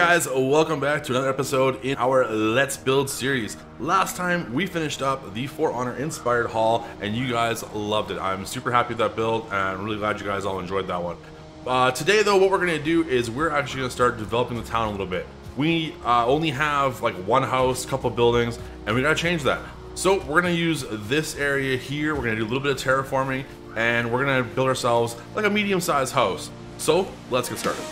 Guys, welcome back to another episode in our Let's Build series. Last time we finished up the For Honor inspired hall and you guys loved it. I'm super happy with that build and I'm really glad you guys all enjoyed that one. Uh, today though, what we're gonna do is we're actually gonna start developing the town a little bit. We uh, only have like one house, couple buildings, and we gotta change that. So we're gonna use this area here, we're gonna do a little bit of terraforming, and we're gonna build ourselves like a medium-sized house. So let's get started.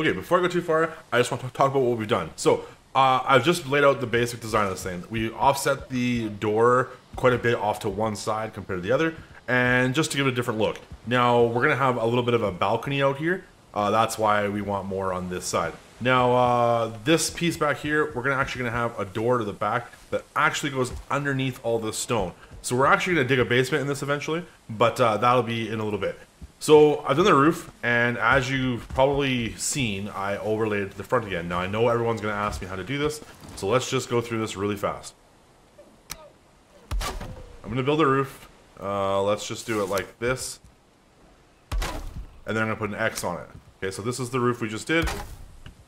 Okay, before I go too far, I just want to talk about what we've done. So, uh, I've just laid out the basic design of this thing. We offset the door quite a bit off to one side compared to the other, and just to give it a different look. Now, we're to have a little bit of a balcony out here. Uh, that's why we want more on this side. Now, uh, this piece back here, we're gonna actually gonna have a door to the back that actually goes underneath all this stone. So we're actually gonna dig a basement in this eventually, but uh, that'll be in a little bit. So I've done the roof, and as you've probably seen, I overlaid the front again. Now I know everyone's gonna ask me how to do this, so let's just go through this really fast. I'm gonna build a roof. Uh, let's just do it like this. And then I'm gonna put an X on it. Okay, so this is the roof we just did.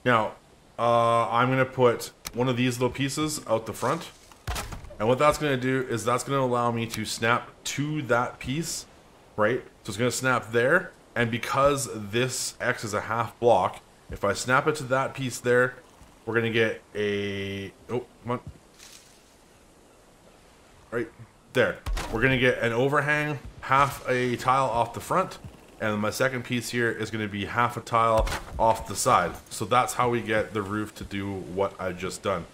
Now, uh, I'm gonna put one of these little pieces out the front. And what that's gonna do is that's gonna allow me to snap to that piece, right? So it's gonna snap there. And because this X is a half block, if I snap it to that piece there, we're gonna get a, oh, come on. Right there. We're gonna get an overhang, half a tile off the front, and my second piece here is going to be half a tile off the side. So that's how we get the roof to do what I just done.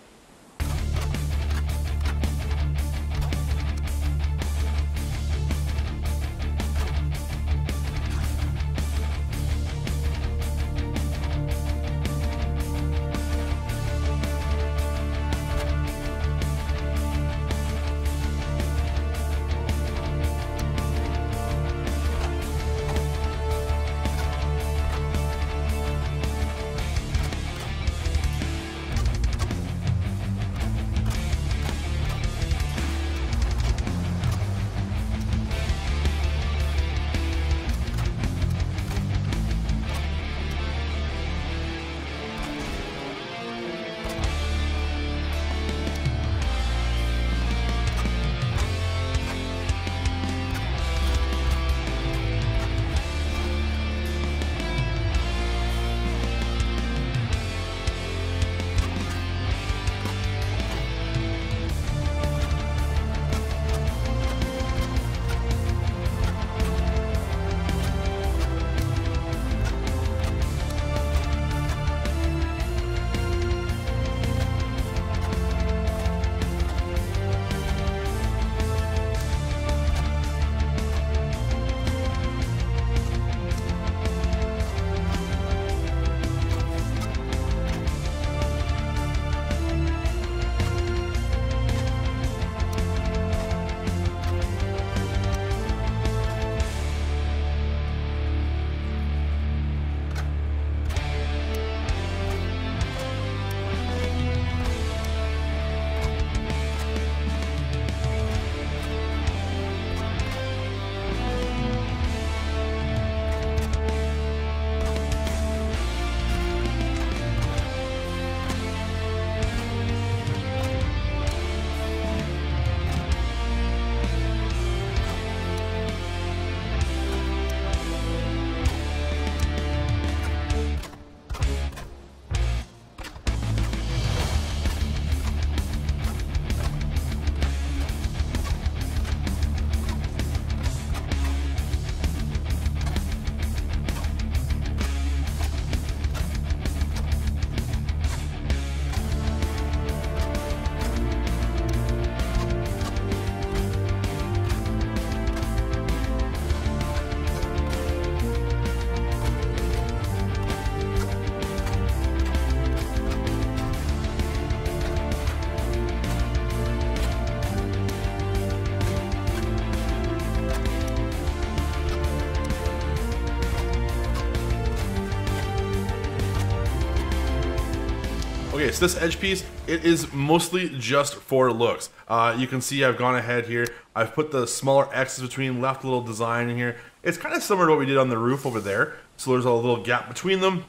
This edge piece, it is mostly just for looks. Uh, you can see I've gone ahead here. I've put the smaller X's between, left little design in here. It's kind of similar to what we did on the roof over there. So there's a little gap between them,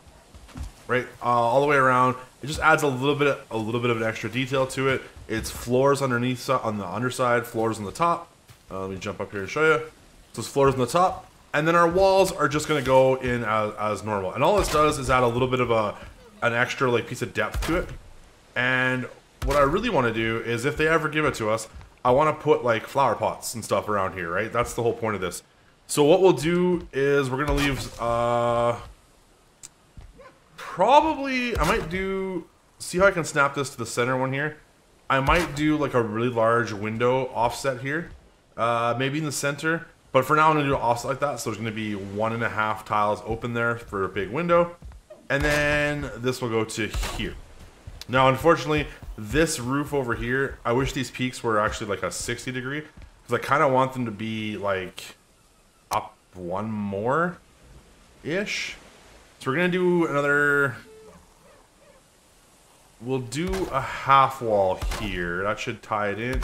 right, uh, all the way around. It just adds a little bit, a little bit of an extra detail to it. It's floors underneath, on the underside, floors on the top. Uh, let me jump up here to show you. So it's floors on the top, and then our walls are just going to go in as, as normal. And all this does is add a little bit of a an extra like piece of depth to it. And what I really want to do is if they ever give it to us, I want to put like flower pots and stuff around here, right? That's the whole point of this. So what we'll do is we're going to leave uh, probably, I might do, see how I can snap this to the center one here? I might do like a really large window offset here, uh, maybe in the center. But for now, I'm gonna do an offset like that. So there's gonna be one and a half tiles open there for a big window. And then this will go to here. Now, unfortunately, this roof over here, I wish these peaks were actually like a 60 degree. Because I kind of want them to be like up one more ish. So we're gonna do another we'll do a half wall here. That should tie it in.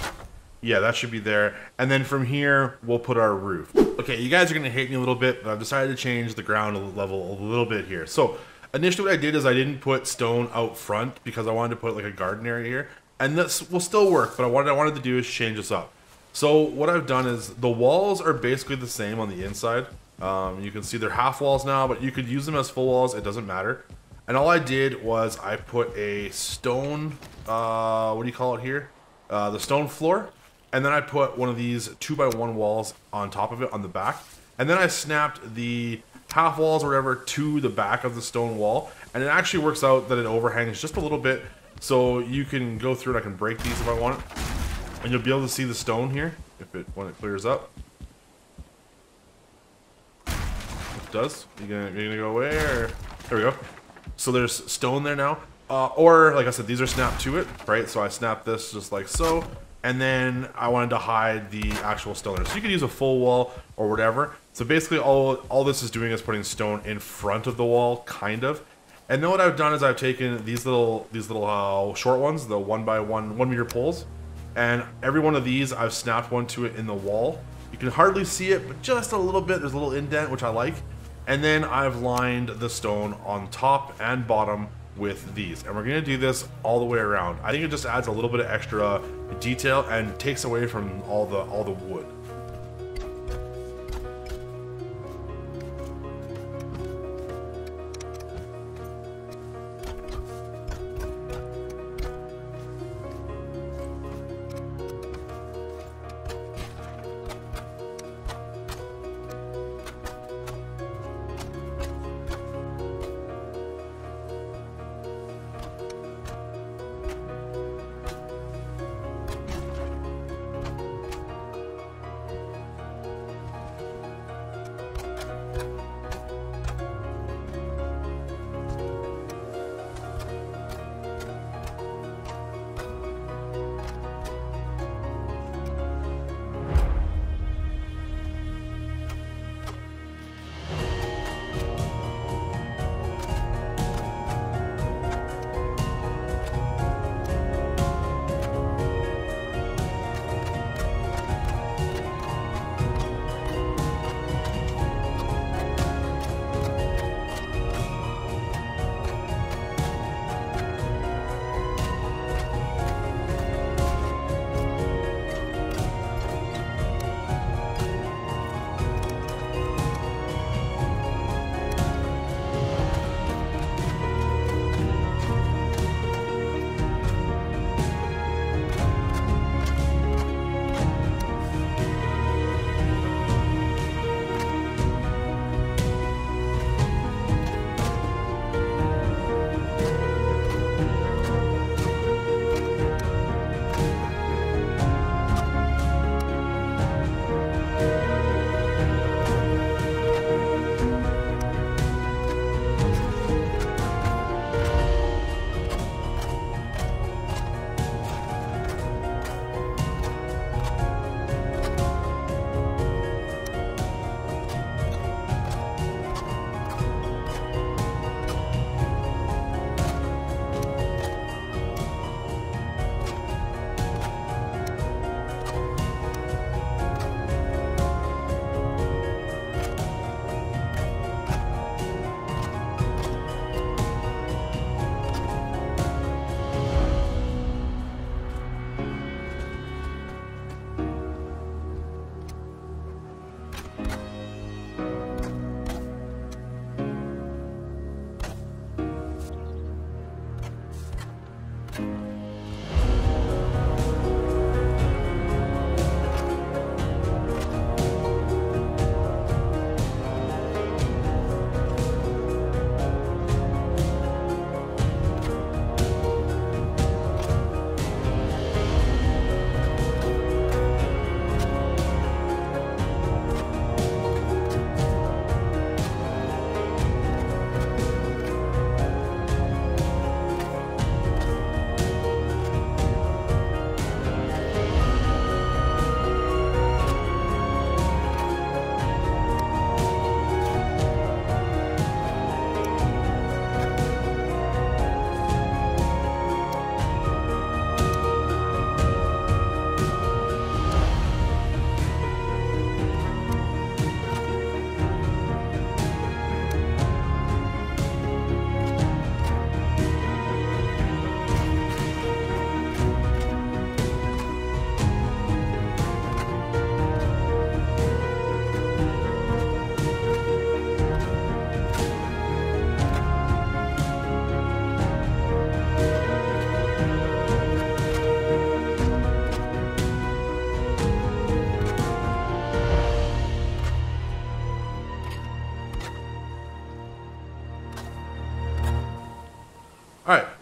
Yeah, that should be there. And then from here, we'll put our roof. Okay, you guys are gonna hate me a little bit, but I've decided to change the ground level a little bit here. So initially what I did is I didn't put stone out front because I wanted to put like a garden area here. And this will still work, but what I wanted to do is change this up. So what I've done is the walls are basically the same on the inside. Um, you can see they're half walls now, but you could use them as full walls. It doesn't matter. And all I did was I put a stone, uh, what do you call it here? Uh, the stone floor. And then I put one of these two by one walls on top of it on the back. And then I snapped the half walls or whatever to the back of the stone wall. And it actually works out that it overhangs just a little bit. So you can go through and I can break these if I want. And you'll be able to see the stone here if it when it clears up. It does. You gonna, you gonna go where? There we go. So there's stone there now. Uh, or, like I said, these are snapped to it, right? So I snapped this just like so. And then I wanted to hide the actual stone. So you could use a full wall or whatever. So basically all, all this is doing is putting stone in front of the wall, kind of. And then what I've done is I've taken these little these little uh, short ones, the one by one one meter poles, and every one of these I've snapped one to it in the wall. You can hardly see it, but just a little bit. There's a little indent, which I like. And then I've lined the stone on top and bottom with these. And we're gonna do this all the way around. I think it just adds a little bit of extra detail and takes away from all the all the wood.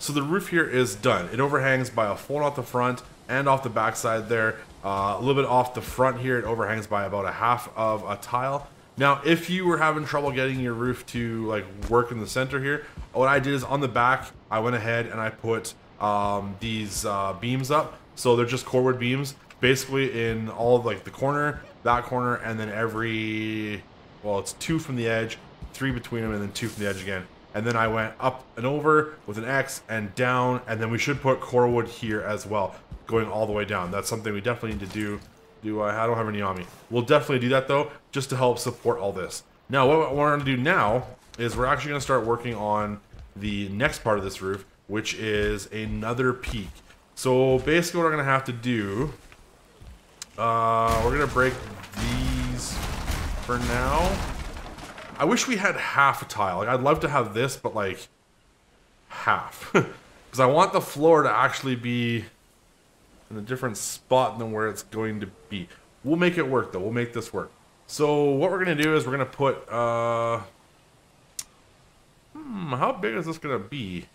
So the roof here is done. It overhangs by a fold off the front and off the back side there. Uh, a little bit off the front here, it overhangs by about a half of a tile. Now, if you were having trouble getting your roof to like work in the center here, what I did is on the back, I went ahead and I put um, these uh, beams up. So they're just core wood beams, basically in all of like the corner, that corner, and then every, well, it's two from the edge, three between them, and then two from the edge again. And then I went up and over with an X and down, and then we should put core wood here as well, going all the way down. That's something we definitely need to do. Do I? I don't have any on me. We'll definitely do that though, just to help support all this. Now, what we're to do now is we're actually going to start working on the next part of this roof, which is another peak. So basically, what we're going to have to do, uh, we're going to break these for now. I wish we had half a tile. Like, I'd love to have this, but like half, because I want the floor to actually be in a different spot than where it's going to be. We'll make it work though. We'll make this work. So what we're gonna do is we're gonna put. Uh, hmm, how big is this gonna be?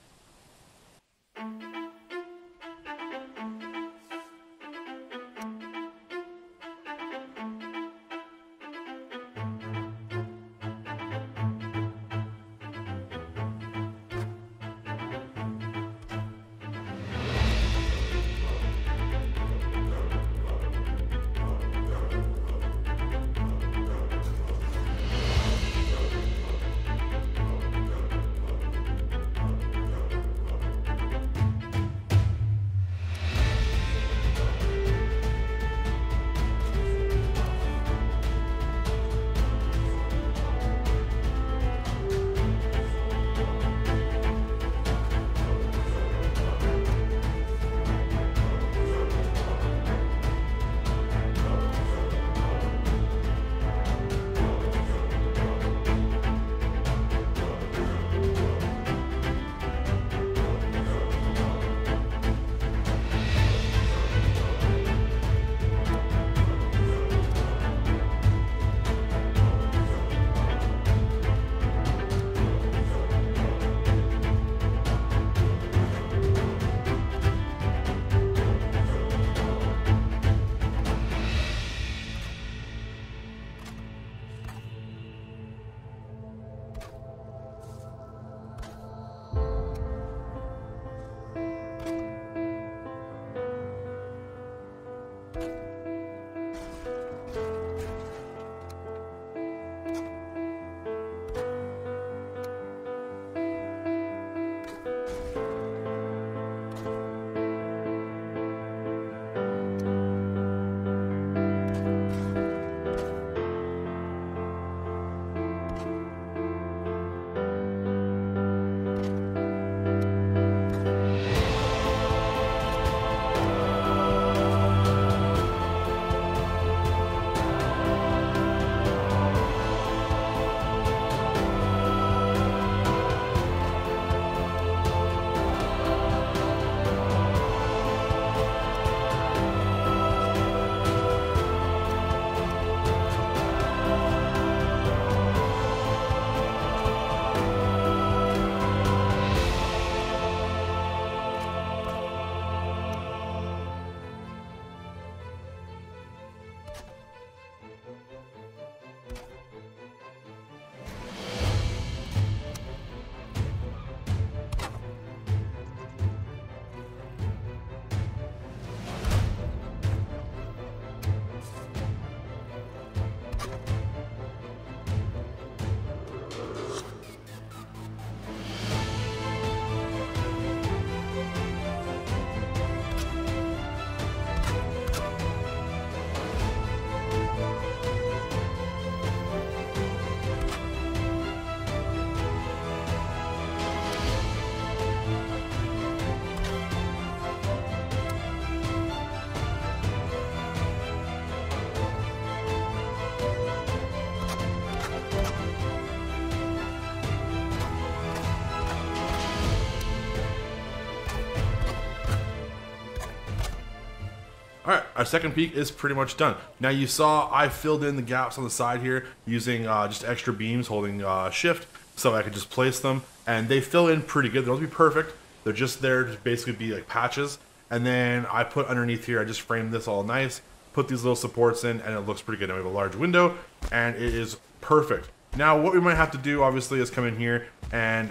All right, our second peak is pretty much done. Now you saw I filled in the gaps on the side here using uh, just extra beams holding uh, shift so I could just place them and they fill in pretty good. They don't be perfect, They're just there to basically be like patches. And then I put underneath here, I just framed this all nice, put these little supports in, and it looks pretty good. And we have a large window, and it is perfect. Now, what we might have to do, obviously, is come in here and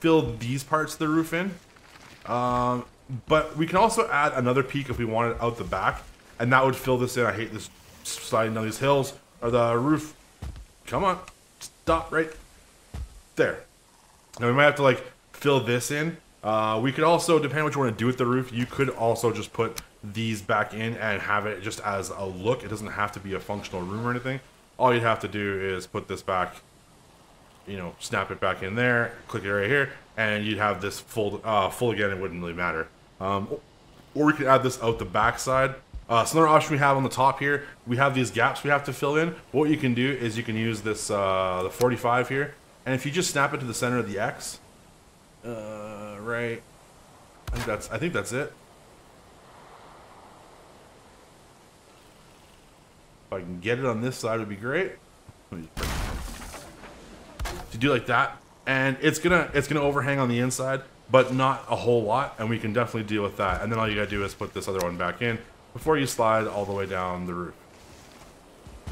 fill these parts of the roof in. Um, but we can also add another peak if we want it out the back, and that would fill this in. I hate this sliding down these hills, or the roof. Come on, stop right there. Now we might have to like fill this in. Uh, we could also, depending on what you want to do with the roof, you could also just put these back in and have it just as a look. It doesn't have to be a functional room or anything. All you'd have to do is put this back, you know, snap it back in there, click it right here, and you'd have this full, uh, full again. It wouldn't really matter. Um, or we could add this out the backside. Uh, so another option we have on the top here, we have these gaps we have to fill in. What you can do is you can use this, uh, the 45 here, and if you just snap it to the center of the X, uh, right, I think that's, I think that's it. If I can get it on this side, would be great. To do like that, and it's gonna it's gonna overhang on the inside, but not a whole lot, and we can definitely deal with that. And then all you gotta do is put this other one back in before you slide all the way down the roof.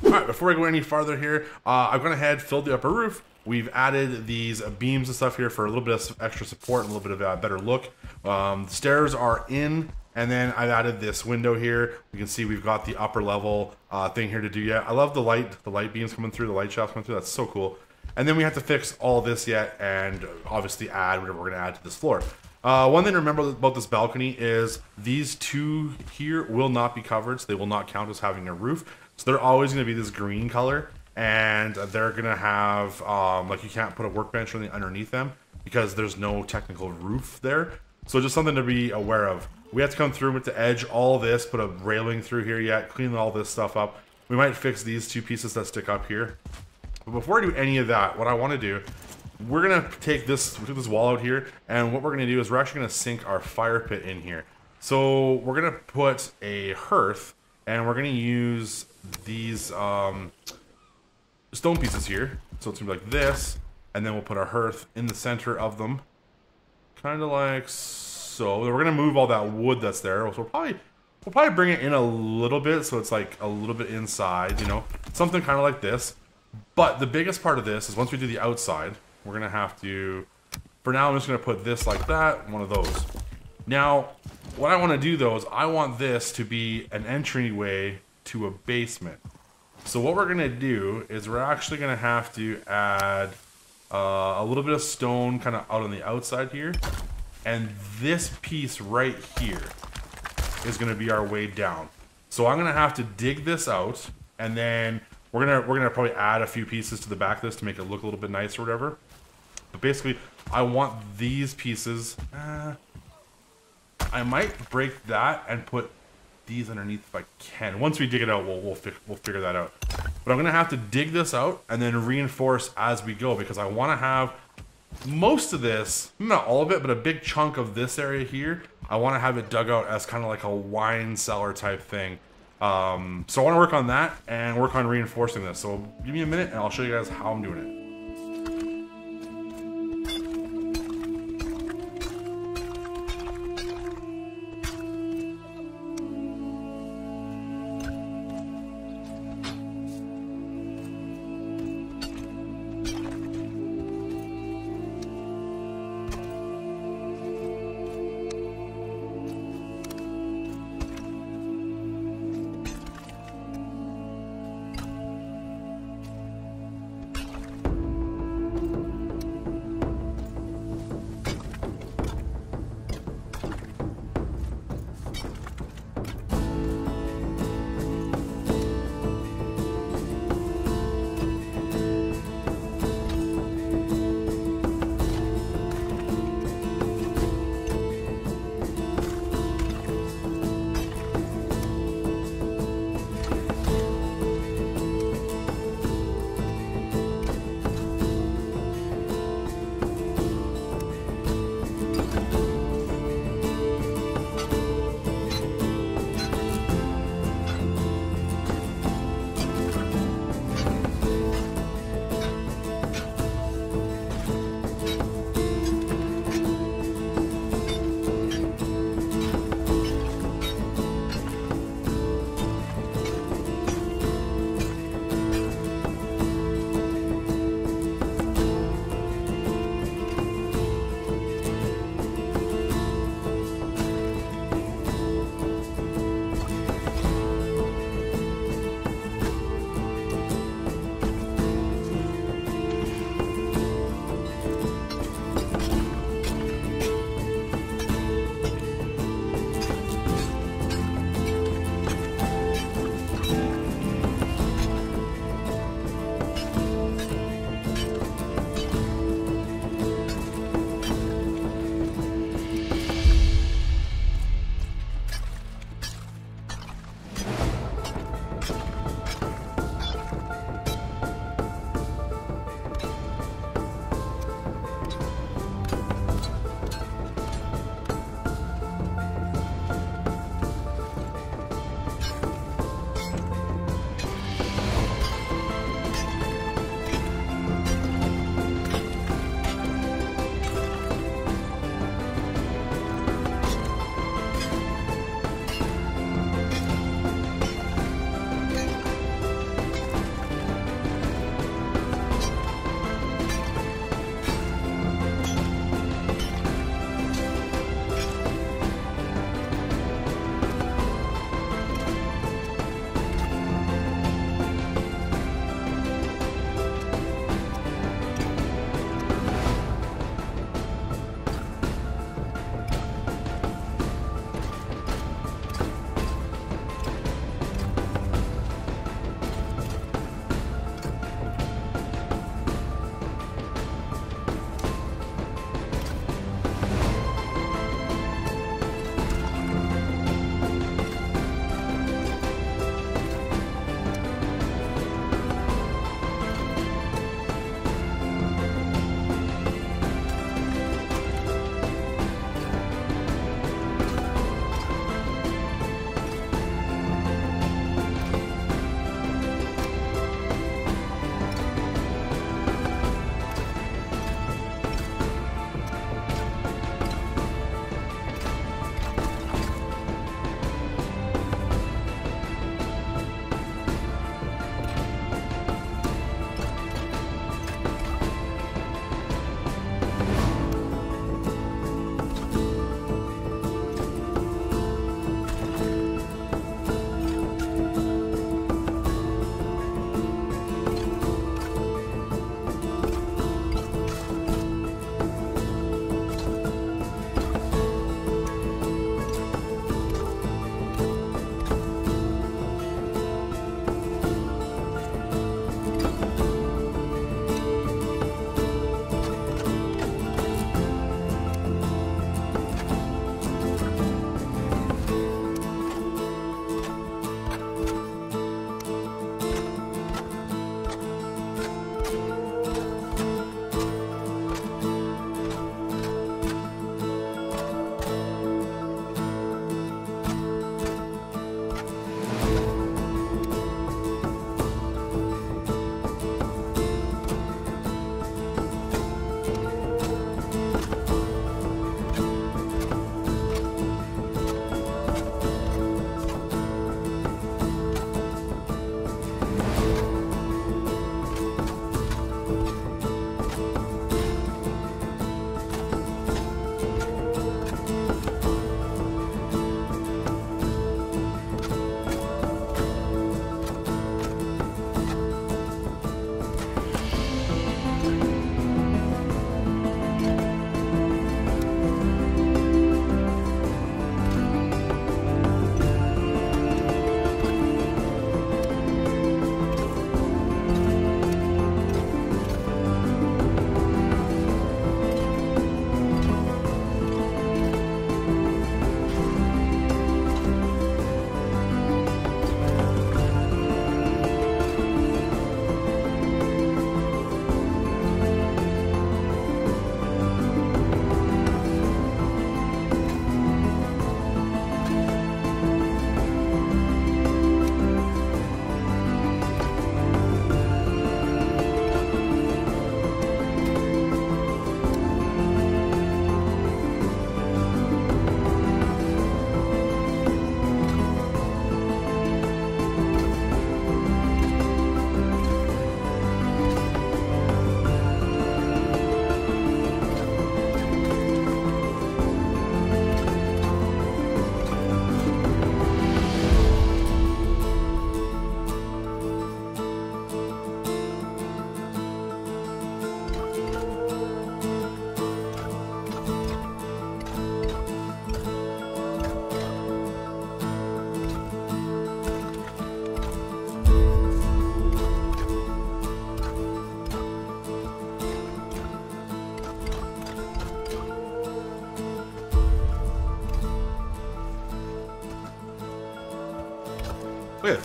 All right, before I go any farther here, uh, I've gone ahead, filled the upper roof. We've added these beams and stuff here for a little bit of extra support and a little bit of a better look. Um, the stairs are in and then I've added this window here. You can see we've got the upper level uh, thing here to do yet. I love the light, the light beams coming through, the light shafts coming through. That's so cool. And then we have to fix all this yet and obviously add whatever we're gonna add to this floor. Uh, one thing to remember about this balcony is these two here will not be covered, so they will not count as having a roof. So they're always gonna be this green color and they're gonna have, um, like you can't put a workbench or anything underneath them because there's no technical roof there. So just something to be aware of. We have to come through with the edge all this, put a railing through here yet, clean all this stuff up. We might fix these two pieces that stick up here. But before I do any of that, what I want to do, we're going to take this, take this wall out here, and what we're going to do is we're actually going to sink our fire pit in here. So we're going to put a hearth, and we're going to use these um, stone pieces here. So it's going to be like this, and then we'll put our hearth in the center of them. Kind of like so. We're gonna move all that wood that's there. So we'll probably we'll probably bring it in a little bit so it's like a little bit inside, you know, something kind of like this. But the biggest part of this is once we do the outside, we're gonna have to. For now, I'm just gonna put this like that, one of those. Now, what I want to do though is I want this to be an entryway to a basement. So what we're gonna do is we're actually gonna have to add uh, a little bit of stone kind of out on the outside here. And this piece right here is to be our way down. So I'm to have to dig this out and then we're to we're to probably add a few pieces to the back of this to make it look a little bit nice or whatever. But basically, I want these pieces. Uh, I might break that and put these underneath if I can. Once we dig it out, we'll we'll, fi we'll figure that out. But I'm gonna have to dig this out and then reinforce as we go because I want to have most of this, not all of it, but a big chunk of this area here, I want to have it dug out as kind of like a wine cellar type thing. Um, so I want to work on that and work on reinforcing this. So give me a minute and I'll show you guys how I'm doing it.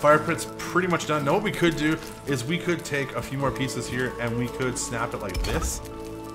Fire pit's pretty much done. Now what we could do is we could take a few more pieces here and we could snap it like this.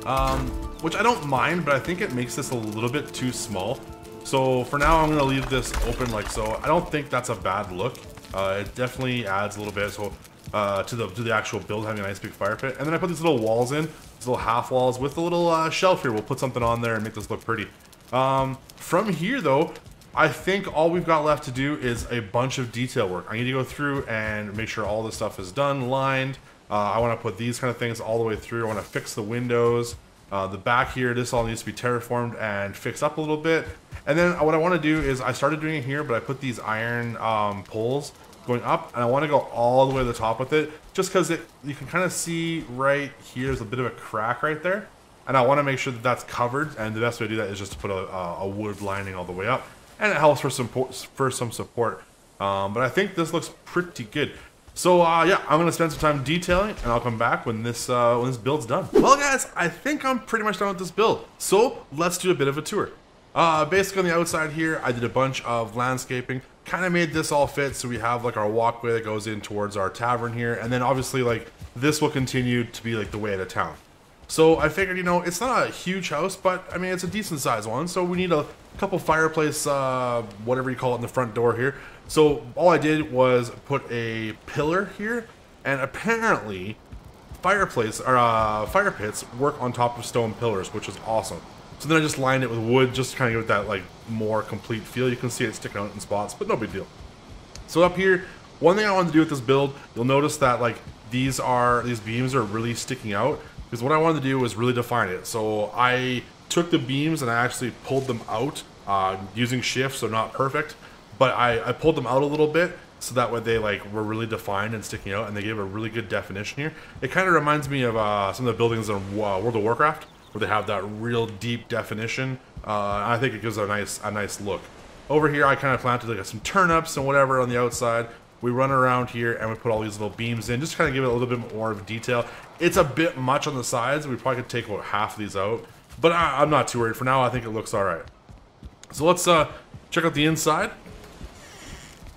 Um, which I don't mind, but I think it makes this a little bit too small. So for now, I'm gonna leave this open like so. I don't think that's a bad look. Uh, it definitely adds a little bit so uh, to the to the actual build having a nice big fire pit. And then I put these little walls in, these little half walls with a little uh, shelf here. We'll put something on there and make this look pretty. Um, from here though, I think all we've got left to do is a bunch of detail work. I need to go through and make sure all this stuff is done, lined. Uh, I want to put these kind of things all the way through. I want to fix the windows. Uh, the back here, this all needs to be terraformed and fixed up a little bit. And then what I want to do is I started doing it here, but I put these iron um, poles going up and I want to go all the way to the top with it just because it you can kind of see right here there's a bit of a crack right there and I want to make sure that that's covered and the best way to do that is just to put a, a wood lining all the way up and it helps for some for some support. Um, but I think this looks pretty good. So uh, yeah, I'm gonna spend some time detailing, and I'll come back when this uh, when this build's done. Well, guys, I think I'm pretty much done with this build. So let's do a bit of a tour. Uh, basically, on the outside here, I did a bunch of landscaping. Kind of made this all fit, so we have like our walkway that goes in towards our tavern here, and then obviously like this will continue to be like the way out of town. So I figured, you know, it's not a huge house, but I mean, it's a decent sized one. So we need a couple fireplace, uh, whatever you call it, in the front door here. So all I did was put a pillar here, and apparently, fireplace or uh, fire pits work on top of stone pillars, which is awesome. So then I just lined it with wood, just to kind of give it that like more complete feel. You can see it sticking out in spots, but no big deal. So up here, one thing I wanted to do with this build, you'll notice that like these are these beams are really sticking out because what I wanted to do was really define it. So I took the beams and I actually pulled them out uh, using shift, so not perfect, but I, I pulled them out a little bit so that way they like were really defined and sticking out and they gave a really good definition here. It kind of reminds me of uh, some of the buildings in uh, World of Warcraft where they have that real deep definition. Uh, I think it gives a nice a nice look. Over here I kind of planted like some turnips and whatever on the outside we run around here and we put all these little beams in, just kind of give it a little bit more of detail. It's a bit much on the sides. We probably could take about half of these out, but I, am not too worried. For now, I think it looks all right. So let's uh, check out the inside.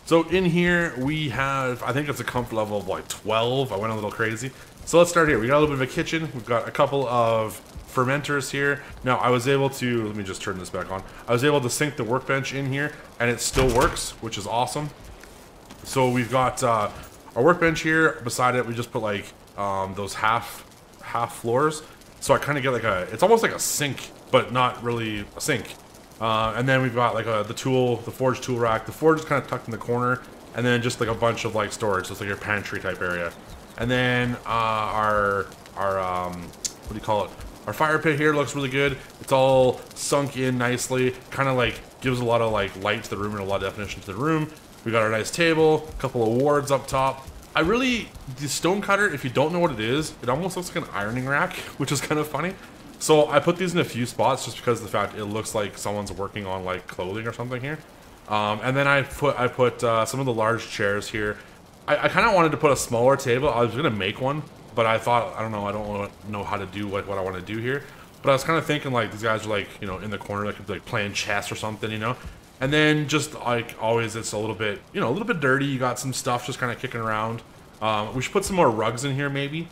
So in here we have, I think it's a comfort level of like 12. I went a little crazy. So let's start here. We got a little bit of a kitchen. We've got a couple of fermenters here. Now I was able to, let me just turn this back on. I was able to sink the workbench in here and it still works, which is awesome. So we've got uh, our workbench here. Beside it, we just put like um, those half half floors. So I kind of get like a, it's almost like a sink, but not really a sink. Uh, and then we've got like a, the tool, the forge tool rack. The forge is kind of tucked in the corner, and then just like a bunch of like storage. So it's like your pantry type area. And then uh, our our um, what do you call it? Our fire pit here looks really good. It's all sunk in nicely. Kind of like gives a lot of like light to the room and a lot of definition to the room. We got our nice table, a couple of wards up top. I really, the stone cutter, if you don't know what it is, it almost looks like an ironing rack, which is kind of funny. So I put these in a few spots just because of the fact it looks like someone's working on like clothing or something here. Um, and then I put I put uh, some of the large chairs here. I, I kind of wanted to put a smaller table. I was gonna make one, but I thought I don't know. I don't know how to do like what I want to do here. But I was kind of thinking like these guys are like you know in the corner like like playing chess or something, you know. And then just like always, it's a little bit, you know, a little bit dirty. You got some stuff just kind of kicking around. Um, we should put some more rugs in here maybe.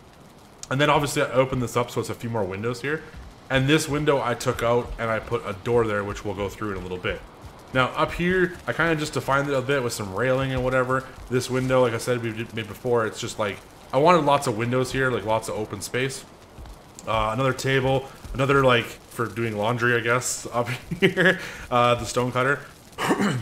And then obviously I opened this up so it's a few more windows here. And this window I took out and I put a door there which we'll go through in a little bit. Now up here, I kind of just defined it a bit with some railing and whatever. This window, like I said we made before, it's just like, I wanted lots of windows here, like lots of open space. Uh, another table, another like for doing laundry, I guess, up here. Uh, the stone cutter.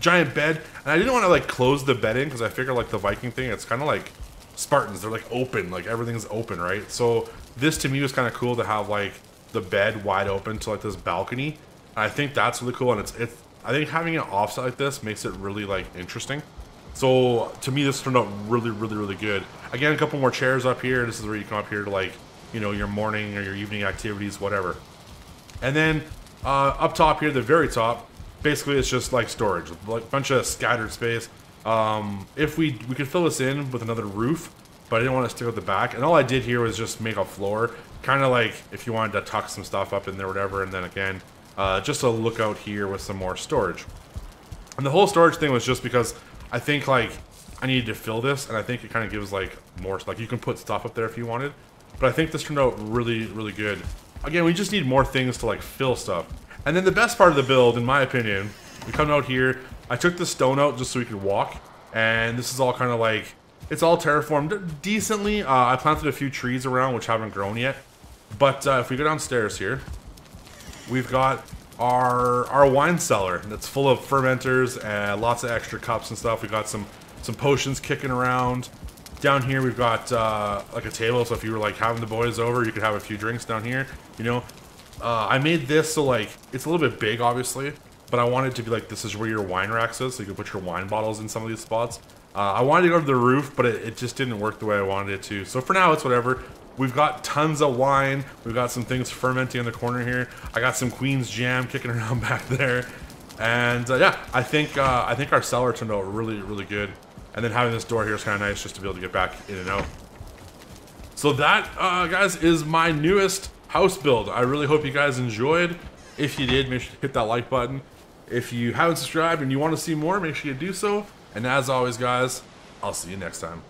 Giant bed, and I didn't want to like close the bed in because I figure like the Viking thing, it's kind of like Spartans. They're like open, like everything's open, right? So this to me was kind of cool to have like the bed wide open to like this balcony. And I think that's really cool, and it's it's. I think having an offset like this makes it really like interesting. So to me, this turned out really, really, really good. Again, a couple more chairs up here. This is where you come up here to like you know, your morning or your evening activities, whatever. And then uh, up top here, the very top, basically it's just like storage, like a bunch of scattered space. Um, if we we could fill this in with another roof, but I didn't want to stick with the back. And all I did here was just make a floor, kind of like if you wanted to tuck some stuff up in there, whatever. And then again, uh, just a lookout here with some more storage. And the whole storage thing was just because I think like I needed to fill this, and I think it kind of gives like more, like you can put stuff up there if you wanted. But I think this turned out really, really good. Again, we just need more things to like fill stuff. And then the best part of the build, in my opinion, we come out here. I took the stone out just so we could walk, and this is all kind of like it's all terraformed decently. Uh, I planted a few trees around which haven't grown yet. But uh, if we go downstairs here, we've got our our wine cellar that's full of fermenters and lots of extra cups and stuff. We got some some potions kicking around. Down here we've got uh, like a table, so if you were like having the boys over, you could have a few drinks down here. You know, uh, I made this so like it's a little bit big, obviously, but I wanted to be like this is where your wine racks is, so you can put your wine bottles in some of these spots. Uh, I wanted to go to the roof, but it, it just didn't work the way I wanted it to. So for now, it's whatever. We've got tons of wine. We've got some things fermenting in the corner here. I got some Queen's Jam kicking around back there. And uh, yeah, I think uh, I think our cellar turned out really, really good. And then having this door here is kind of nice just to be able to get back in and out. So that, uh, guys, is my newest house build. I really hope you guys enjoyed. If you did, make sure to hit that like button. If you haven't subscribed and you want to see more, make sure you do so. And as always, guys, I'll see you next time.